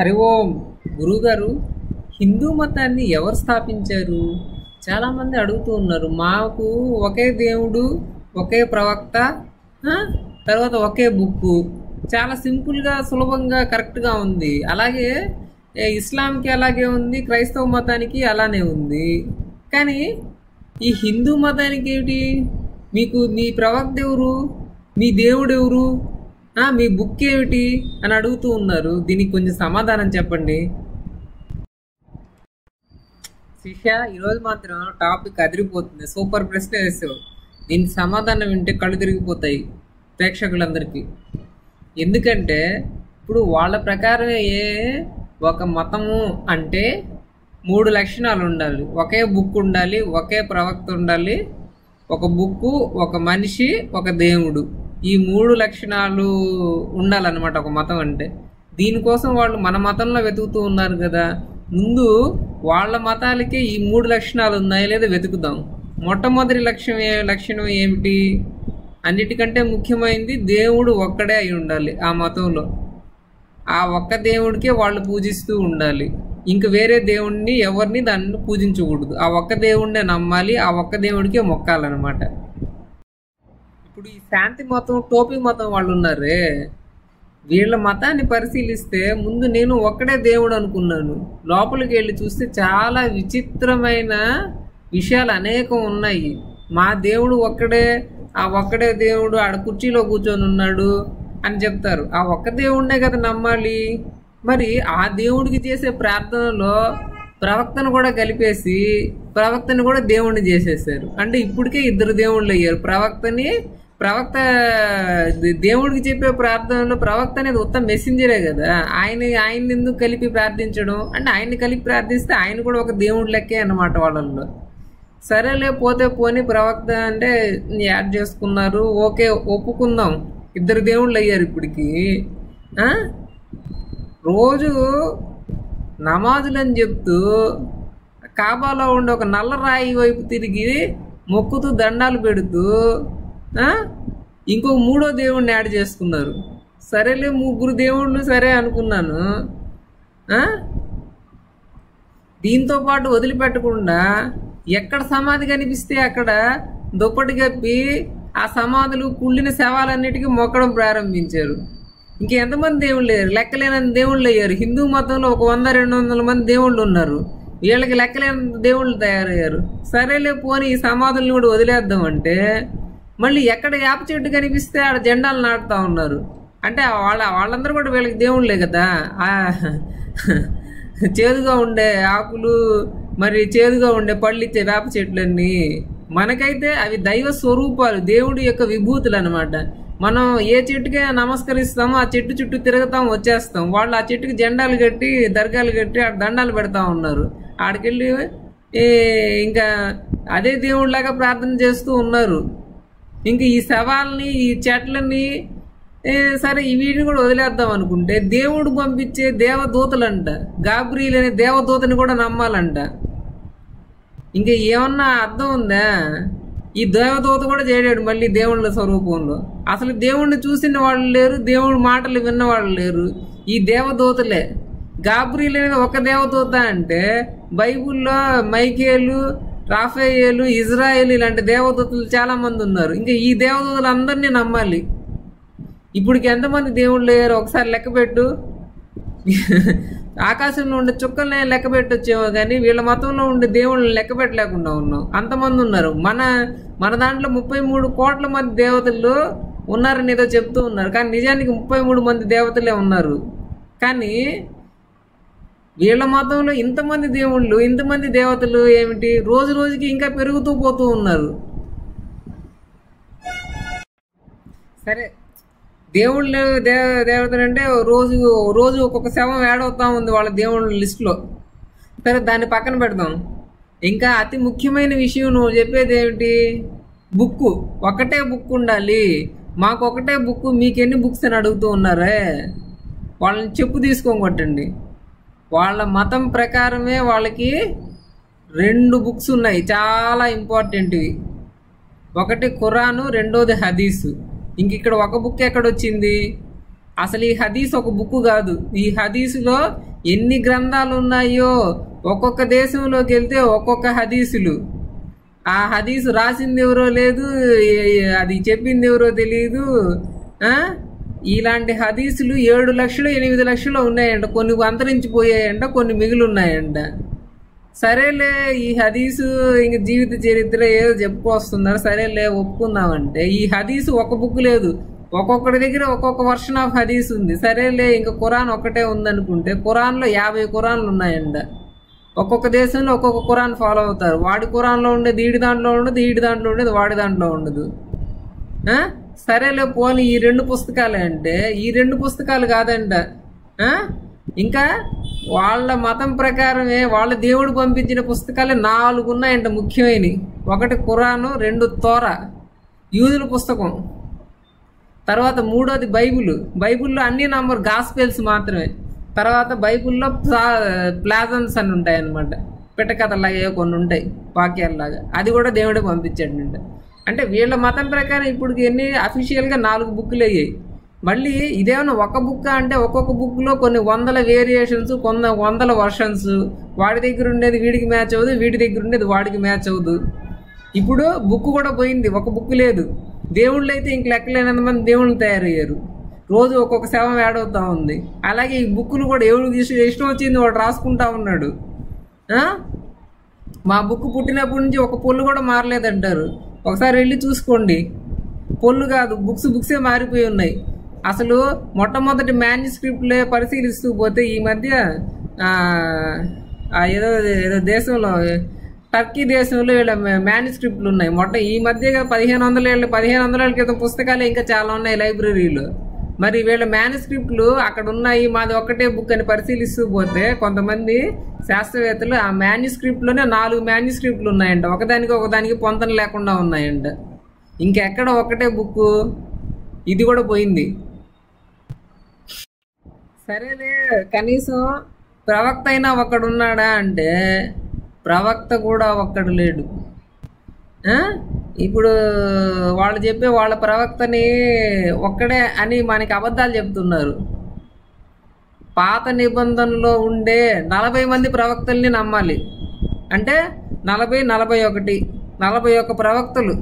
హరి ఓం గురుగారు హిందూ మతాన్ని ఎవరు స్థాపించారు? చాలామంది అడుగుతూ ఉన్నారు. మాకు ఒకే దేవుడు ఒకే ప్రవక్త తర్వాత ఒకే బుక్కు చాలా సింపుల్గా సులభంగా కరెక్ట్గా ఉంది. అలాగే ఇస్లాంకి అలాగే ఉంది క్రైస్తవ మతానికి అలానే ఉంది. కానీ ఈ హిందూ మతానికి ఏమిటి? మీకు మీ ప్రవక్త ఎవరు? మీ దేవుడు ఎవరు? మీ బుక్ ఏమిటి? అని అడుగుతూ ఉన్నారు. దీనికి కొంచెం సమాధానం చెప్పండి. శిష్య ఈరోజు మాత్రం టాపిక్ అదిరిపోతుంది. సూపర్ ప్రశ్న వేసావు. దీనికి సమాధానం వింటే కళ్ళు తిరిగిపోతాయి ప్రేక్షకులందరికీ. ఎందుకంటే ఇప్పుడు వాళ్ళ ప్రకారం ఏ ఒక మతము అంటే మూడు లక్షణాలు ఉండాలి. ఒకే బుక్ ఉండాలి ఒకే ప్రవక్త ఉండాలి ఒక బుక్కు ఒక మనిషి ఒక దేవుడు. ఈ మూడు లక్షణాలు ఉండాలన్నమాట ఒక మతం అంటే. దీనికోసం వాళ్ళు మన మతంలో వెతుకుతూ ఉన్నారు కదా. ముందు వాళ్ళ మతాలకే ఈ మూడు లక్షణాలు ఉన్నాయా లేదా వెతుకుదాం. మొట్టమొదటి లక్ష్యం ఏ లక్షణం ఏమిటి? అన్నిటికంటే ముఖ్యమైనది దేవుడు ఒక్కడే అయి ఉండాలి ఆ మతంలో. ఆ ఒక్క దేవుడికే వాళ్ళు పూజిస్తూ ఉండాలి. ఇంక వేరే దేవుణ్ణి ఎవరిని దాన్ని పూజించకూడదు. ఆ ఒక్క దేవుడినే నమ్మాలి ఆ ఒక్క దేవుడికే మొక్కాలన్నమాట. ఇప్పుడు ఈ శాంతి మతం టోపీ మతం వాళ్ళు ఉన్నారే వీళ్ళ మతాన్ని పరిశీలిస్తే ముందు నేను ఒక్కడే దేవుడు అనుకున్నాను. లోపలికి వెళ్ళి చూస్తే చాలా విచిత్రమైన విషయాలు అనేకం ఉన్నాయి. మా దేవుడు ఒక్కడే ఆ ఒక్కడే దేవుడు ఆడ కుర్చీలో కూర్చొని ఉన్నాడు అని చెప్తారు. ఆ ఒక్క దేవుడినే కదా నమ్మాలి. మరి ఆ దేవుడికి చేసే ప్రార్థనలో ప్రవక్తను కూడా కలిపేసి ప్రవక్తని కూడా దేవుణ్ణి చేసేసారు అంటే ఇప్పటికే ఇద్దరు దేవుళ్ళు అయ్యారు ప్రవక్తని ప్రవక్త దేవుడికి చెప్పే ప్రార్థనలో ప్రవక్త అనేది ఉత్తమ మెసెంజరే కదా. ఆయన ఆయన ఎందుకు కలిపి ప్రార్థించడం? అంటే ఆయన్ని కలిపి ప్రార్థిస్తే ఆయన కూడా ఒక దేవుడి లెక్కే అనమాట వాళ్ళల్లో. సరేలే పోతే పోని ప్రవక్త అంటే యాడ్ చేసుకున్నారు ఓకే ఒప్పుకుందాం. ఇద్దరు దేవుళ్ళు అయ్యారు ఇప్పటికి. రోజు నమాజులని చెప్తూ కాబాలో ఉండే ఒక నల్ల రాయి వైపు తిరిగి మొక్కుతూ దండాలు పెడుతూ ఇంకో మూడో దేవుడిని యాడ్ చేసుకున్నారు. సరేలే ముగ్గురు దేవుళ్ళు సరే అనుకున్నాను. దీంతో పాటు వదిలిపెట్టకుండా ఎక్కడ సమాధి కనిపిస్తే అక్కడ దుప్పటి కప్పి ఆ సమాధులు కుళ్ళిన శవాలన్నిటికీ మొక్కడం ప్రారంభించారు. ఇంకెంతమంది దేవుళ్ళు లేరు? లెక్కలేనని దేవుళ్ళు అయ్యారు. హిందూ మతంలో ఒక వంద రెండు వందల మంది దేవుళ్ళు ఉన్నారు. వీళ్ళకి లెక్కలేని దేవుళ్ళు తయారయ్యారు. సరేలే పోని ఈ సమాధుల్ని కూడా వదిలేద్దామంటే మళ్ళీ ఎక్కడ వేప చెట్టు కనిపిస్తే ఆడ జెండాలు నాటుతా ఉన్నారు. అంటే వాళ్ళ వాళ్ళందరూ కూడా వీళ్ళకి దేవుళ్ళే కదా? చేదుగా ఉండే ఆకులు మరి చేదుగా ఉండే పళ్ళు ఇచ్చే వేప చెట్లన్నీ మనకైతే అవి దైవ స్వరూపాలు దేవుడి యొక్క విభూతులు అనమాట మనం ఏ చెట్టుకే నమస్కరిస్తామో ఆ చెట్టు చుట్టూ తిరుగుతాం వచ్చేస్తాం. వాళ్ళు ఆ చెట్టుకి జెండాలు కట్టి దర్గాలు కట్టి ఆడ దండాలు పెడతా ఉన్నారు. ఆడికెళ్ళి ఇంకా అదే దేవుడిలాగా ప్రార్థన చేస్తూ ఉన్నారు. ఇంక ఈ శవాల్ని ఈ చెట్లని సరే వీటిని కూడా వదిలేద్దాం అనుకుంటే దేవుడు పంపించే దేవదూతలంట. గాబ్రీలు అనే దేవదూతని కూడా నమ్మాలంట. ఇంకా ఏమన్నా అర్థం ఉందా? ఈ దేవదూత కూడా చేయడాడు మళ్ళీ దేవుళ్ళ స్వరూపంలో. అసలు దేవుణ్ణి చూసిన వాళ్ళు లేరు దేవుడి మాటలు విన్న వాళ్ళు లేరు. ఈ దేవదూతలే. గాబ్రీలు అనేది ఒక దేవదూత అంటే బైబిల్లో మైకేలు రాఫేయేలు ఇజ్రాయేల్ ఇలాంటి దేవదూతలు చాలామంది ఉన్నారు. ఇంకా ఈ దేవదూతలు అందరినీ నమ్మాలి. ఇప్పటికి ఎంతమంది దేవుళ్ళు లేరు? ఒకసారి లెక్క పెట్టు. ఆకాశంలో ఉండే చుక్కల్ని లెక్క పెట్టొచ్చేమో కానీ వీళ్ళ మతంలో ఉండే దేవుళ్ళని లెక్క పెట్టలేకుండా ఉన్నాం. అంతమంది ఉన్నారు. మన మన దాంట్లో ముప్పై మూడు కోట్ల మంది దేవతలు ఉన్నారని ఏదో చెప్తూ ఉన్నారు. కానీ నిజానికి ముప్పై మూడు మంది దేవతలే ఉన్నారు. కానీ వీళ్ళ మతంలో ఇంతమంది దేవుళ్ళు ఇంతమంది దేవతలు ఏమిటి? రోజు రోజుకి ఇంకా పెరుగుతూ పోతూ ఉన్నారు. సరే దేవుళ్ళు దేవ దేవతలు అంటే రోజు రోజు ఒక్కొక్క శవం యాడ్ అవుతా ఉంది వాళ్ళ దేవుళ్ళ లిస్టులో. సరే దాన్ని పక్కన పెడదాం. ఇంకా అతి ముఖ్యమైన విషయం నువ్వు చెప్పేది ఏమిటి? బుక్కు. ఒకటే బుక్ ఉండాలి. మాకు ఒకటే బుక్ మీకు ఎన్ని బుక్స్ అని అడుగుతూ ఉన్నారే? వాళ్ళని చెప్పు తీసుకొని కొట్టండి. వాళ్ళ మతం ప్రకారమే వాళ్ళకి రెండు బుక్స్ ఉన్నాయి చాలా ఇంపార్టెంట్వి. ఒకటి ఖురాను రెండోది హదీసు. ఇంక ఇక్కడ ఒక బుక్ ఎక్కడ వచ్చింది అసలు ఈ హదీస్ ఒక బుక్ కాదు. ఈ హదీసులో ఎన్ని గ్రంథాలు ఉన్నాయో ఒక్కొక్క దేశంలోకి వెళ్తే ఒక్కొక్క హదీసులు. ఆ హదీసు రాసింది ఎవరో లేదు అది చెప్పింది ఎవరో తెలియదు ఇలాంటి హదీసులు ఏడు లక్షలు ఎనిమిది లక్షలు ఉన్నాయంట. కొన్ని అంతరించిపోయాయంట కొన్ని మిగిలి సరేలే ఈ హదీసు ఇంక జీవిత చరిత్ర ఏదో చెప్పుకొస్తున్నారు. సరేలే ఒప్పుకుందామంటే. ఈ హదీసు ఒక బుక్ లేదు. ఒక్కొక్కటి దగ్గర ఒక్కొక్క వర్షన్ ఆఫ్ హదీస్ ఉంది. సరేలే ఇంక ఖురాన్ ఒక్కటే ఉందనుకుంటే ఖురాన్లో యాభై ఖురాన్లు ఉన్నాయంట. ఒక్కొక్క దేశంలో ఒక్కొక్క ఖురాన్ ఫాలో అవుతారు. వాడి ఖురాన్లో ఉండేది ఈడి దాంట్లో ఉండదు ఈడి దాంట్లో ఉండేది వాడి దాంట్లో ఉండదు. సరేలే పోనీ ఈ రెండు పుస్తకాలే అంటే ఈ రెండు పుస్తకాలు కాదంట. ఇంకా వాళ్ళ మతం ప్రకారమే వాళ్ళ దేవుడు పంపించిన పుస్తకాలు నాలుగు ఉన్నాయంట ముఖ్యమైనవి. ఒకటి ఖురాను రెండు తోర యూదుల పుస్తకం. తర్వాత మూడోది బైబుల్. బైబిల్లో అన్ని నంబర్ గాస్పెల్స్ మాత్రమే. తర్వాత బైబిల్లో ప్లాజన్స్ అని ఉంటాయి అనమాట పిట్టకథలాగా ఏవో కొన్ని ఉంటాయి వాక్యాలలాగా. అది కూడా దేవుడే పంపించాడంట. అంటే వీళ్ళ మతం ప్రకారం ఇప్పుడు ఎన్ని అఫీషియల్గా నాలుగు బుక్లు అయ్యాయి. మళ్ళీ ఇదేమన్నా ఒక బుక్ అంటే ఒక్కొక్క బుక్లో కొన్ని వందల వేరియేషన్స్ కొన్ని వందల వర్షన్స్ వాడి దగ్గర ఉండేది వీడికి మ్యాచ్ అవ్వదు వీడి దగ్గర ఉండేది వాడికి మ్యాచ్ అవ్వదు. ఇప్పుడు బుక్ కూడా పోయింది ఒక బుక్ లేదు. దేవుళ్ళు అయితే ఇంక లెక్కలేనంత మంది దేవుళ్ళు తయారయ్యారు. రోజు ఒక్కొక్క శవం యాడ్ ఉంది. అలాగే ఈ బుక్లు కూడా ఎవరు ఇష్టం ఇష్టం వచ్చింది వాడు రాసుకుంటా ఉన్నాడు. మా బుక్ పుట్టినప్పటి నుంచి ఒక పొల్లు కూడా మారలేదంటారు. ఒకసారి వెళ్ళి చూసుకోండి. పొల్లు కాదు బుక్స్ బుక్సే మారిపోయి ఉన్నాయి. అసలు మొట్టమొదటి మాన్యుస్క్రిప్ట్లే పరిశీలిస్తూ పోతే ఈ మధ్య ఏదో ఏదో దేశంలో టర్కీ దేశంలో వీళ్ళ మాన్యుస్క్రిప్ట్లు ఉన్నాయి. మొట్ట ఈ మధ్య పదిహేను వందల ఏళ్ళ పదిహేను వందల ఏళ్ళ క్రితం పుస్తకాలు ఇంకా చాలా ఉన్నాయి లైబ్రరీలో. మరి వీళ్ళ మేనస్క్రిప్ట్లు అక్కడ ఉన్నాయి మాది ఒక్కటే బుక్ అని పరిశీలిస్తూ పోతే కొంతమంది శాస్త్రవేత్తలు ఆ మాన్యుస్క్రిప్ట్లోనే నాలుగు మాన్యుస్క్రిప్ట్లు ఉన్నాయంట. ఒకదానికి ఒకదానికి పొంతన లేకుండా ఉన్నాయంట. ఇంకెక్కడ ఒకటే బుక్ ఇది కూడా పోయింది. సరేలే కనీసం ప్రవక్త అయినా ఒక్కడున్నాడా అంటే ప్రవక్త కూడా ఒక్కడు లేడు. ఇప్పుడు వాళ్ళు చెప్పే వాళ్ళ ప్రవక్తని ఒక్కడే అని మనకి అబద్ధాలు చెప్తున్నారు. పాత నిబంధనలో ఉండే నలభై మంది ప్రవక్తల్ని నమ్మాలి. అంటే నలభై నలభై ఒకటి నలభై ఒక్క ప్రవక్తలు.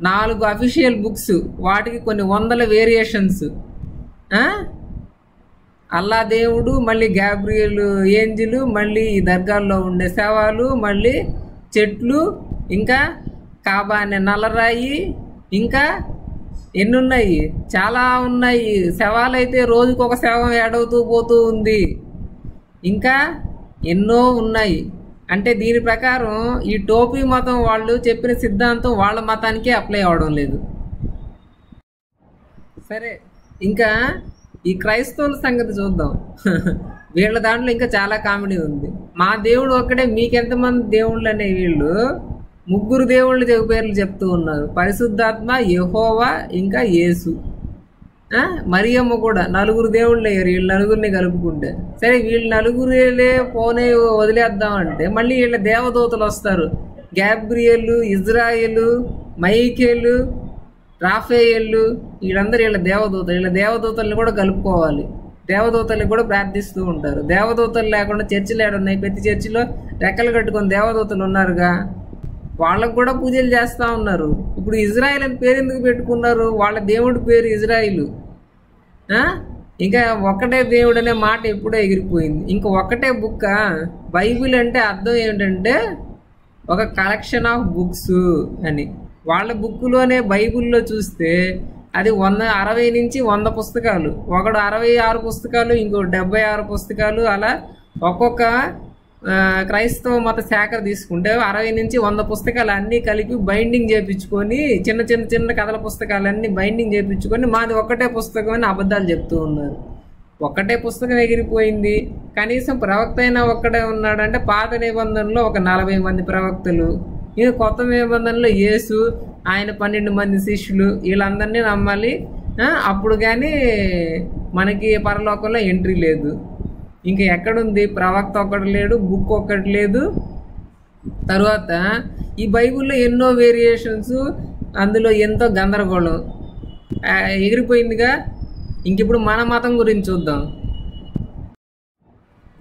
నాలుగు అఫీషియల్ బుక్స్ వాటికి కొన్ని వందల వేరియేషన్స్. అల్లా దేవుడు మళ్ళీ గ్యాబ్రియల్ ఏంజిలు మళ్ళీ ఈ దర్గాల్లో ఉండే శవాలు మళ్ళీ చెట్లు ఇంకా కాబా నల్లరాయి ఇంకా ఎన్ని ఉన్నాయి చాలా ఉన్నాయి. శవాలైతే రోజుకు ఒక శవం ఏడవుతూ పోతూ ఉంది. ఇంకా ఎన్నో ఉన్నాయి. అంటే దీని ప్రకారం ఈ టోపీ మతం వాళ్ళు చెప్పిన సిద్ధాంతం వాళ్ళ మతానికే అప్లై అవడం లేదు. సరే ఇంకా ఈ క్రైస్తవుల సంగతి చూద్దాం. వీళ్ళ దాంట్లో ఇంకా చాలా కామెడీ ఉంది. మా దేవుడు ఒక్కడే మీకెంతమంది దేవుళ్ళు అనే వీళ్ళు? ముగ్గురు దేవుళ్ళు చె- పేర్లు చెప్తూ ఉన్నారు. పరిశుద్ధాత్మ యహోవా ఇంకా యేసు. మరియమ్మ కూడా నలుగురు దేవుళ్ళు అయ్యారు వీళ్ళు నలుగురిని కలుపుకుంటే. సరే వీళ్ళు నలుగురులే పోనే వదిలేద్దామంటే మళ్ళీ వీళ్ళ దేవదూతలు వస్తారు. గ్యాబ్రియలు ఇజ్రాయెలు మైకేలు రాఫేయళ్ళు వీళ్ళందరూ వీళ్ళ దేవదూతలు. వీళ్ళ దేవదూతల్ని కూడా కలుపుకోవాలి. దేవదూతల్ని కూడా ప్రార్థిస్తూ ఉంటారు. దేవదూతలు లేకుండా చర్చిలు ఏడున్నాయి? ప్రతి చర్చిలో రెక్కలు కట్టుకొని దేవదూతలు ఉన్నారుగా? వాళ్ళకు కూడా పూజలు చేస్తూ ఉన్నారు. ఇప్పుడు ఇజ్రాయెల్ అని పేరు ఎందుకు పెట్టుకున్నారు? వాళ్ళ దేవుడి పేరు ఇజ్రాయిలు. ఇంకా ఒక్కటే దేవుడు అనే మాట ఎప్పుడో ఎగిరిపోయింది. ఇంకా ఒక్కటే బుక్క బైబిల్ అంటే అర్థం ఏమిటంటే ఒక కలెక్షన్ ఆఫ్ బుక్స్ అని. వాళ్ళ బుక్లోనే బైబిల్లో చూస్తే అది వంద అరవై నుంచి వంద పుస్తకాలు. ఒకడు అరవై ఆరు పుస్తకాలు ఇంకో డెబ్బై ఆరు పుస్తకాలు అలా ఒక్కొక్క క్రైస్తవ మత శాఖ తీసుకుంటే అరవై నుంచి వంద పుస్తకాలు అన్నీ కలిపి బైండింగ్ చేయించుకొని చిన్న చిన్న చిన్న కథల పుస్తకాలన్నీ బైండింగ్ చేయించుకొని మాది ఒక్కటే పుస్తకం అని అబద్ధాలు చెప్తూ ఉన్నారు. ఒక్కటే పుస్తకం ఎగిరిపోయింది. కనీసం ప్రవక్త అయినా ఒక్కడే ఉన్నాడంటే పాత నిబంధనలో ఒక నలభై మంది ప్రవక్తలు ఇక కొత్త నిబంధనలో యేసు ఆయన పన్నెండు మంది శిష్యులు వీళ్ళందరినీ నమ్మాలి. అప్పుడు కానీ మనకి పరలోకంలో ఎంట్రీ లేదు. ఇంకా ఎక్కడుంది? ప్రవక్త ఒక్కటి లేడు బుక్ ఒక్కటి లేదు. తర్వాత ఈ బైబిల్లో ఎన్నో వేరియేషన్స్ అందులో ఎంతో గందరగోళం. ఎగిరిపోయిందిగా. ఇంక ఇప్పుడు మన మతం గురించి చూద్దాం.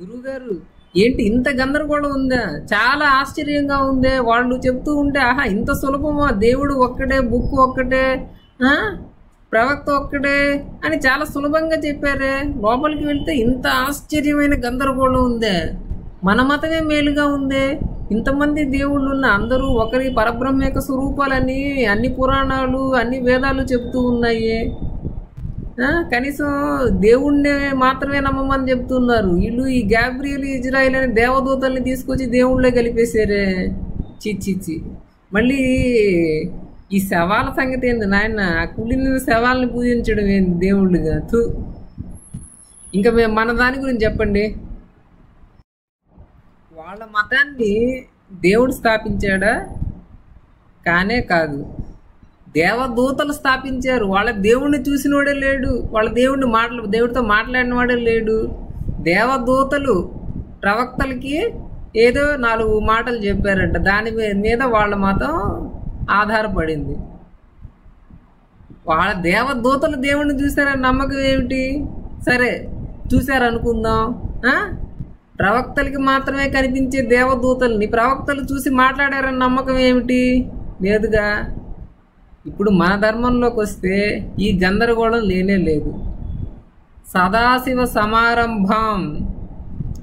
గురుగారు ఏంటి ఇంత గందరగోళం ఉందా? చాలా ఆశ్చర్యంగా ఉందే. వాళ్ళు చెప్తూ ఉంటే ఆహా ఇంత సులభమా? దేవుడు ఒక్కటే బుక్ ఒక్కటే ప్రవక్త ఒక్కడే అని చాలా సులభంగా చెప్పారే. లోపలికి వెళ్తే ఇంత ఆశ్చర్యమైన గందరగోళం ఉందే. మన మతమే మేలుగా ఉందే. ఇంతమంది దేవుళ్ళు ఉన్న అందరూ ఒకరి పరబ్రహ్మ యొక్క స్వరూపాలని అన్ని పురాణాలు అన్ని వేదాలు చెప్తూ ఉన్నాయి. కనీసం దేవుణ్ణి మాత్రమే నమ్మమని చెప్తున్నారు వీళ్ళు ఈ గ్యాబ్రియల్ ఇజ్రాయిల్ అనే దేవదూతల్ని తీసుకొచ్చి దేవుళ్ళే కలిపేశారే. చి మళ్ళీ ఈ శవాల సంగతి ఏంది నాయన? కుళ్ళిన శవాలను పూజించడం ఏంది దేవుళ్ళుగా తు. ఇంకా మేము మన దాని గురించి చెప్పండి. వాళ్ళ మతాన్ని దేవుడు స్థాపించాడా? కానే కాదు. దేవదూతలు స్థాపించారు. వాళ్ళ దేవుణ్ణి చూసినవాడే లేడు. వాళ్ళ దేవుణ్ణి మాట్లా దేవుడితో మాట్లాడినవాడే లేడు. దేవదూతలు ప్రవక్తలకి ఏదో నాలుగు మాటలు చెప్పారంట. దాని మీద వాళ్ళ మతం ఆధారపడింది. వాళ్ళ దేవదూతలు దేవుణ్ణి చూశారని నమ్మకం ఏమిటి? సరే చూశారనుకుందాం. ప్రవక్తలకి మాత్రమే కనిపించే దేవదూతల్ని ప్రవక్తలు చూసి మాట్లాడారని నమ్మకం ఏమిటి? లేదుగా. ఇప్పుడు మన ధర్మంలోకి వస్తే ఈ గందరగోళం లేనే లేదు. సదాశివ సమారంభం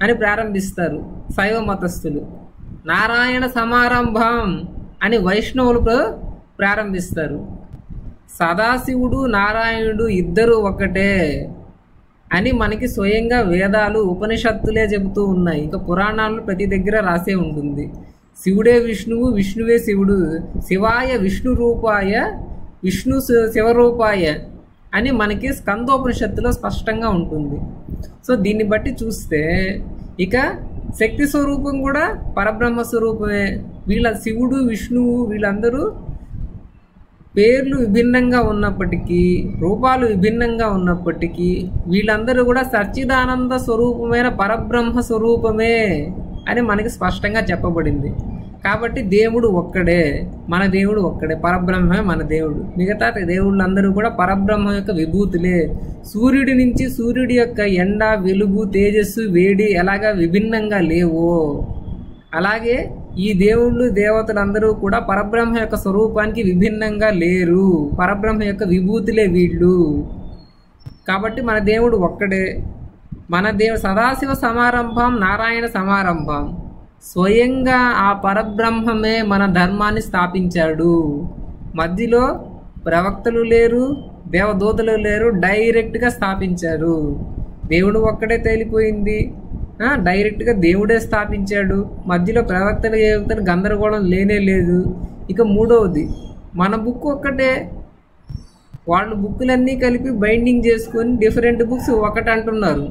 అని ప్రారంభిస్తారు శైవ మతస్థులు. నారాయణ సమారంభం అని వైష్ణవులు ప్రారంభిస్తారు. సదాశివుడు నారాయణుడు ఇద్దరు ఒకటే అని మనకి స్వయంగా వేదాలు ఉపనిషత్తులే చెబుతూ ఉన్నాయి. ఇంకా పురాణాలు ప్రతి దగ్గర రాసే ఉంటుంది. శివుడే విష్ణువు విష్ణువే శివుడు. శివాయ విష్ణు రూపాయ విష్ణు శి- శివరూపాయ అని మనకి స్కందోపనిషత్తులో స్పష్టంగా ఉంటుంది. సో దీన్ని బట్టి చూస్తే ఇక శక్తి స్వరూపం కూడా పరబ్రహ్మ స్వరూపమే. వీళ్ళ శివుడు విష్ణువు వీళ్ళందరూ పేర్లు విభిన్నంగా ఉన్నప్పటికీ రూపాలు విభిన్నంగా ఉన్నప్పటికీ వీళ్ళందరూ కూడా సచ్చిదానంద స్వరూపమైన పరబ్రహ్మ స్వరూపమే అని మనకి స్పష్టంగా చెప్పబడింది. కాబట్టి దేవుడు ఒక్కడే మన దేవుడు ఒక్కడే పరబ్రహ్మే మన దేవుడు. మిగతా దేవుళ్ళందరూ కూడా పరబ్రహ్మ యొక్క విభూతులే. సూర్యుడి నుంచి సూర్యుడి యొక్క ఎండ వెలుగు తేజస్సు వేడి ఎలాగా విభిన్నంగా లేవో అలాగే ఈ దేవుళ్ళు దేవతలందరూ కూడా పరబ్రహ్మ యొక్క స్వరూపానికి విభిన్నంగా లేరు. పరబ్రహ్మ యొక్క విభూతులే వీళ్ళు. కాబట్టి మన దేవుడు ఒక్కడే. మన దేవు సదాశివ సమారంభం నారాయణ సమారంభం. స్వయంగా ఆ పరబ్రహ్మమే మన ధర్మాన్ని స్థాపించాడు. మధ్యలో ప్రవక్తలు లేరు దేవదూతలు లేరు డైరెక్ట్గా స్థాపించారు దేవుడు ఒక్కడే తేలిపోయింది. డైరెక్ట్గా దేవుడే స్థాపించాడు. మధ్యలో ప్రవక్తలు దేవతలు గందరగోళం లేనే లేదు. ఇక మూడవది మన బుక్ ఒక్కటే. వాళ్ళు బుక్కులన్నీ కలిపి బైండింగ్ చేసుకొని డిఫరెంట్ బుక్స్ ఒకటి అంటున్నారు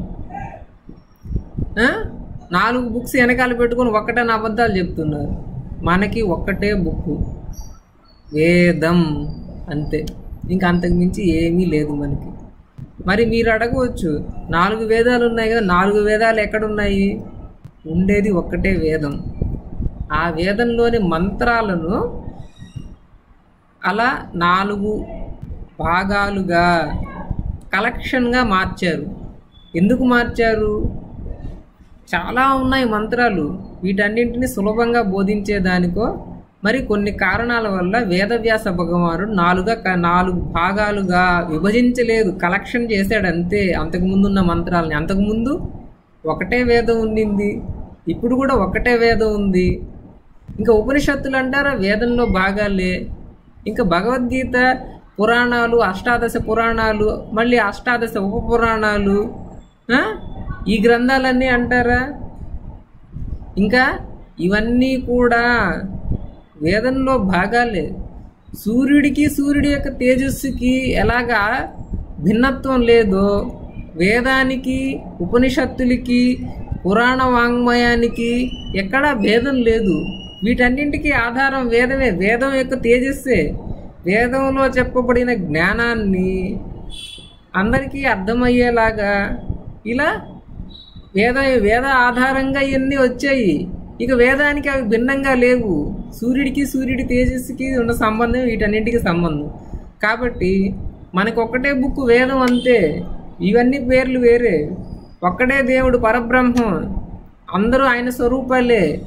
నాలుగు బుక్స్ వెనకాల పెట్టుకొని ఒక్కటని అబద్ధాలు చెప్తున్నారు. మనకి ఒక్కటే బుక్ వేదం అంతే. ఇంకా అంతకు మించి ఏమీ లేదు మనకి. మరి మీరు అడగవచ్చు నాలుగు వేదాలు ఉన్నాయి కదా నాలుగు వేదాలు ఎక్కడున్నాయి? ఉండేది ఒక్కటే వేదం. ఆ వేదంలోని మంత్రాలను అలా నాలుగు భాగాలుగా కలెక్షన్గా మార్చారు. ఎందుకు మార్చారు? చాలా ఉన్నాయి మంత్రాలు. వీటన్నింటిని సులభంగా బోధించేదానికో మరి కొన్ని కారణాల వల్ల వేదవ్యాస భగవానుడు నాలుగా నాలుగు భాగాలుగా విభజించలేదు. కలెక్షన్ చేశాడు అంతే అంతకుముందు ఉన్న మంత్రాలని అంతకుముందు ఒకటే వేదం ఉండింది. ఇప్పుడు కూడా ఒకటే వేదం ఉంది. ఇంకా ఉపనిషత్తులు అంటారా? వేదంలో భాగాలే. ఇంకా భగవద్గీత పురాణాలు అష్టాదశ పురాణాలు మళ్ళీ అష్టాదశ ఉప పురాణాలు ఈ గ్రంథాలన్నీ అంటారా? ఇంకా ఇవన్నీ కూడా వేదంలో భాగాలే. సూర్యుడికి సూర్యుడి యొక్క తేజస్సుకి ఎలాగా భిన్నత్వం లేదో వేదానికి ఉపనిషత్తులకి పురాణ వాంగ్మయానికి ఎక్కడా భేదం లేదు. వీటన్నింటికి ఆధారం వేదమే. వేదం యొక్క తేజస్సే. వేదంలో చెప్పబడిన జ్ఞానాన్ని అందరికీ అర్థమయ్యేలాగా ఇలా వేద వేద ఆధారంగా ఇవన్నీ వచ్చాయి. ఇక వేదానికి అవి భిన్నంగా లేవు. సూర్యుడికి సూర్యుడి తేజస్సుకి ఉన్న సంబంధం వీటన్నింటికి సంబంధం. కాబట్టి మనకు ఒక్కటే బుక్ వేదం అంతే. ఇవన్నీ పేర్లు వేరే. ఒక్కడే దేవుడు పరబ్రహ్మం. అందరూ ఆయన స్వరూపాలే.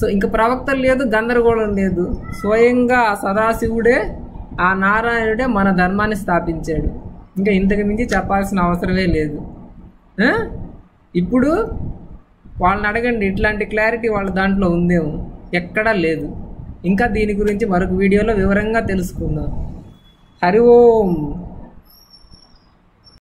సో ఇంక ప్రవక్తలు లేదు గందరగోళం లేదు. స్వయంగా సదాశివుడే ఆ నారాయణుడే మన ధర్మాన్ని స్థాపించాడు. ఇంకా ఇంతకు మించి చెప్పాల్సిన అవసరమే లేదు. ఇప్పుడు వాళ్ళని అడగండి ఇట్లాంటి క్లారిటీ వాళ్ళ దాంట్లో ఉందేమో. ఎక్కడా లేదు. ఇంకా దీని గురించి మరొక వీడియోలో వివరంగా తెలుసుకుందాం. హరి ఓం.